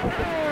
Oh!